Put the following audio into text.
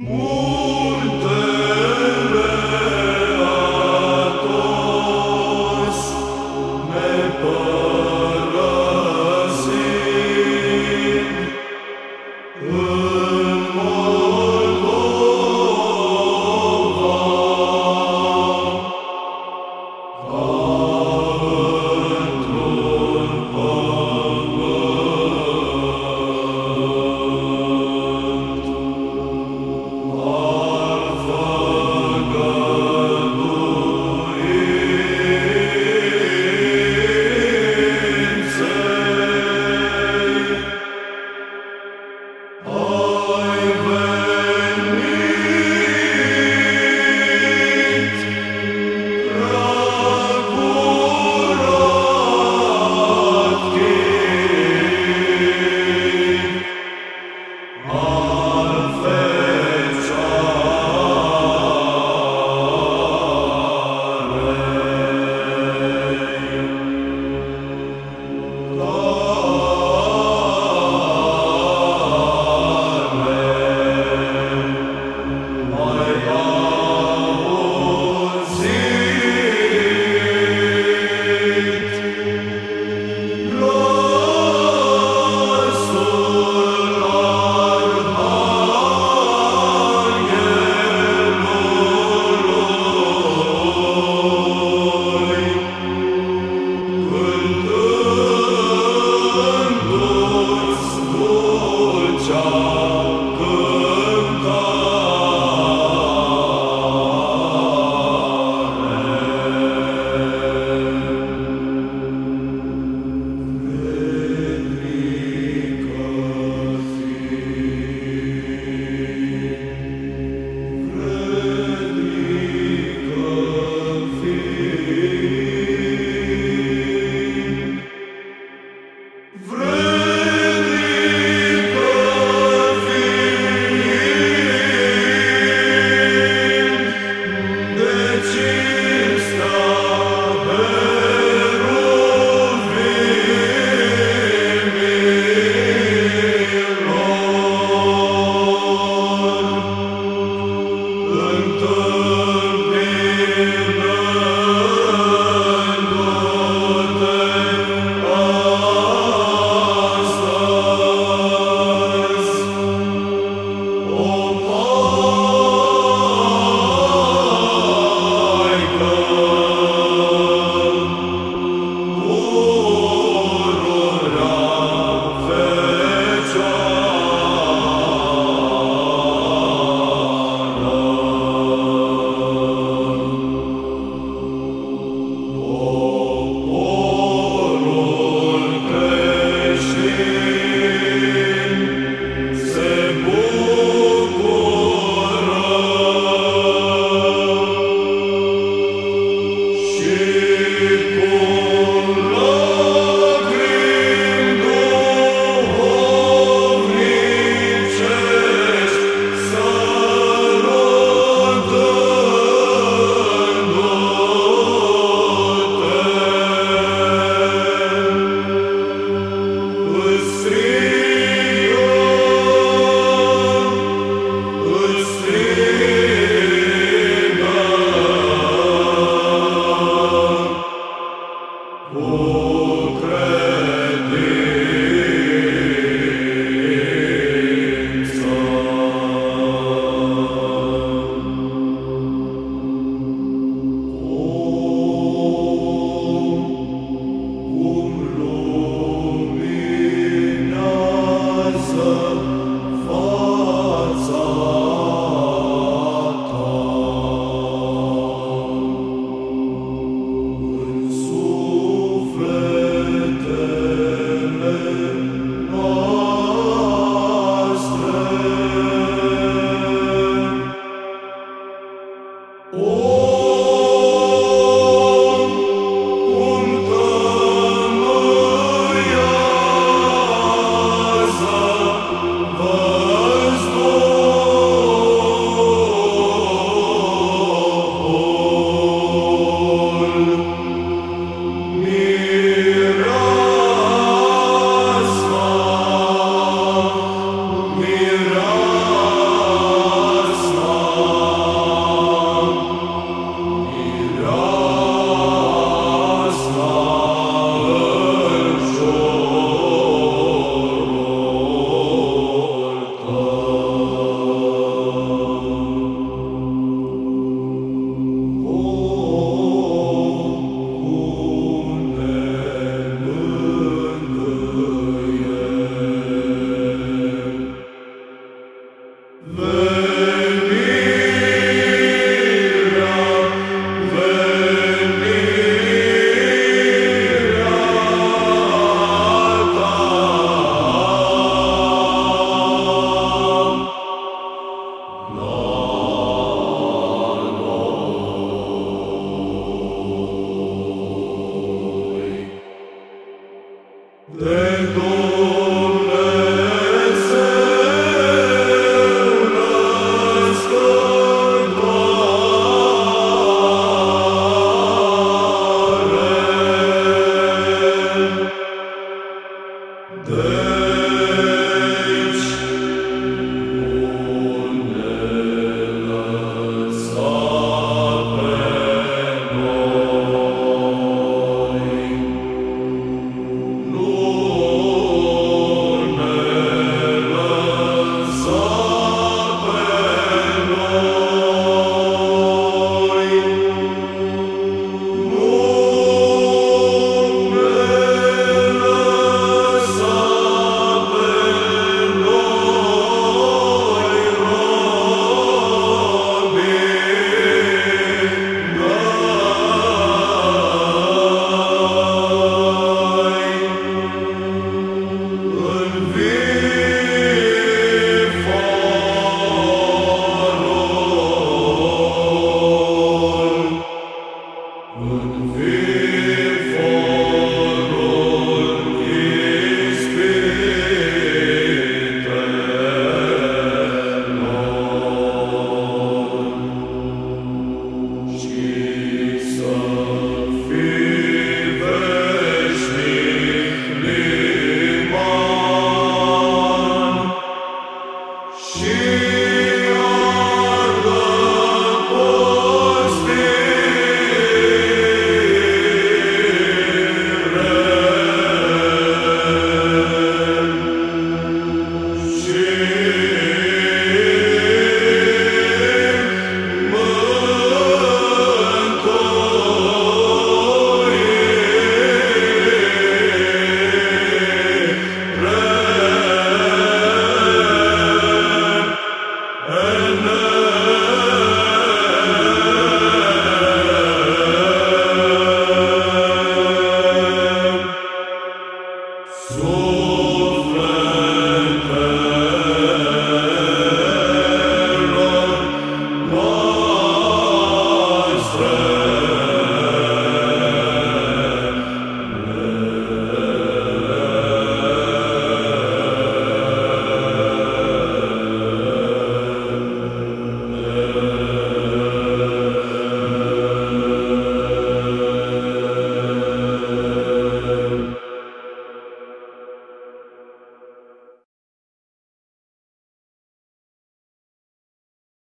Multe Live for